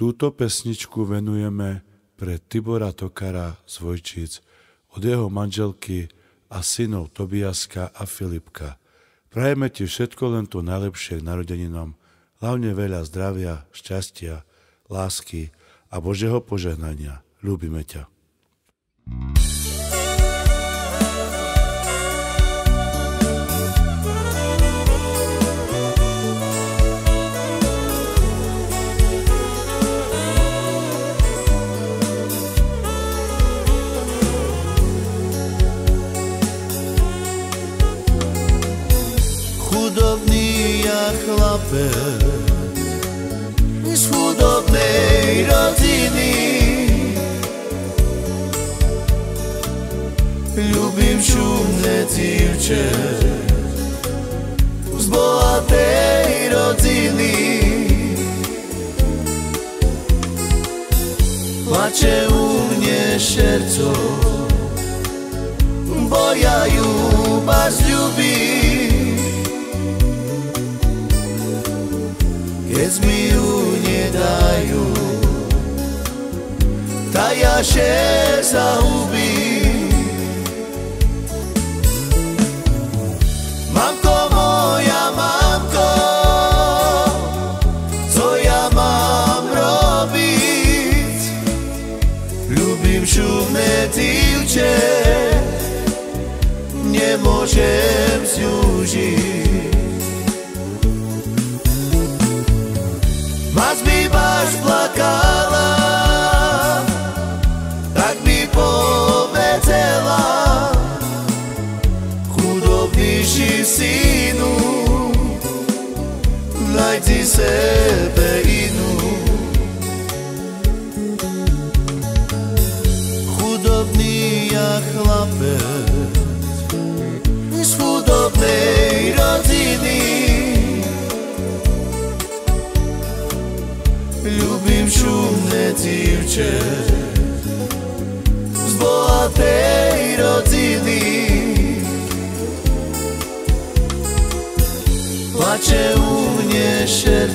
Túto pesničku venujeme pre Tibora Tokara z Vojčic od jeho manželky a synov Tobiaska a Filipka. Prajeme ti všetko len to najlepšie k narodeninom, hlavne veľa zdravia, šťastia, lásky a Božieho požehnania. Ľúbime ťa. najudobnija hlape. Iz hudobnej rodiny Ljubim šumne divče Z bogatej rodziny Macie u mnie serco Bo ja ju zahubím Mamko moja, mamko Co ja mám robiť? Ľubím šumné divče Nemôžem s ňou žiť Mas by سبعینو Hudobni ja chlapec z hudobnej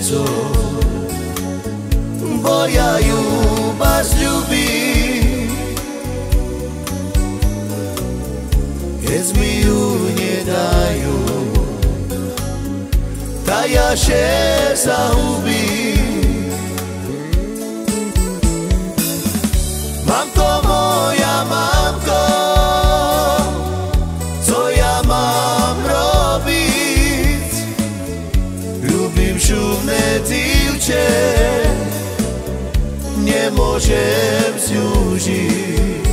srcu. Bolja ljubaz ljubi Jer zmiju nje daju. Da ja še zahubi Mam to Šumné divče, nemôžem s ňou žiť.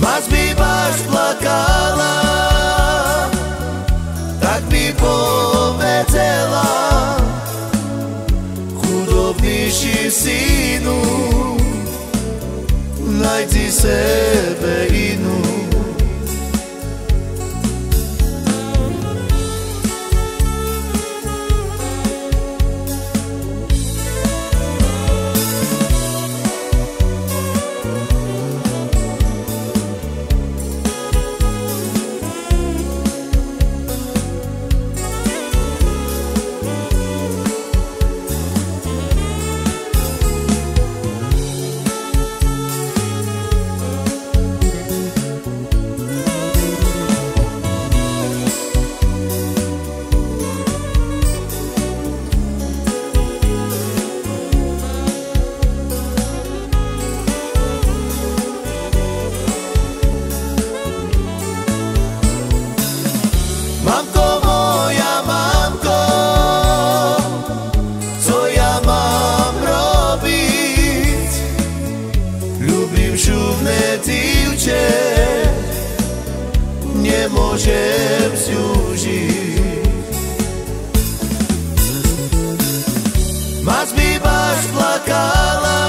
Mas by baš plakala, tak by povedala, chudobnejší synu, najdi sebe inú. Nemôžem s ňou žiť. Mas by baš plakala,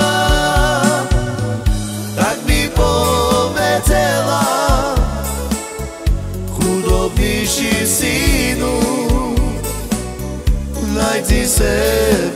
tak by povedala, chudobnejší synu, najdi sebe.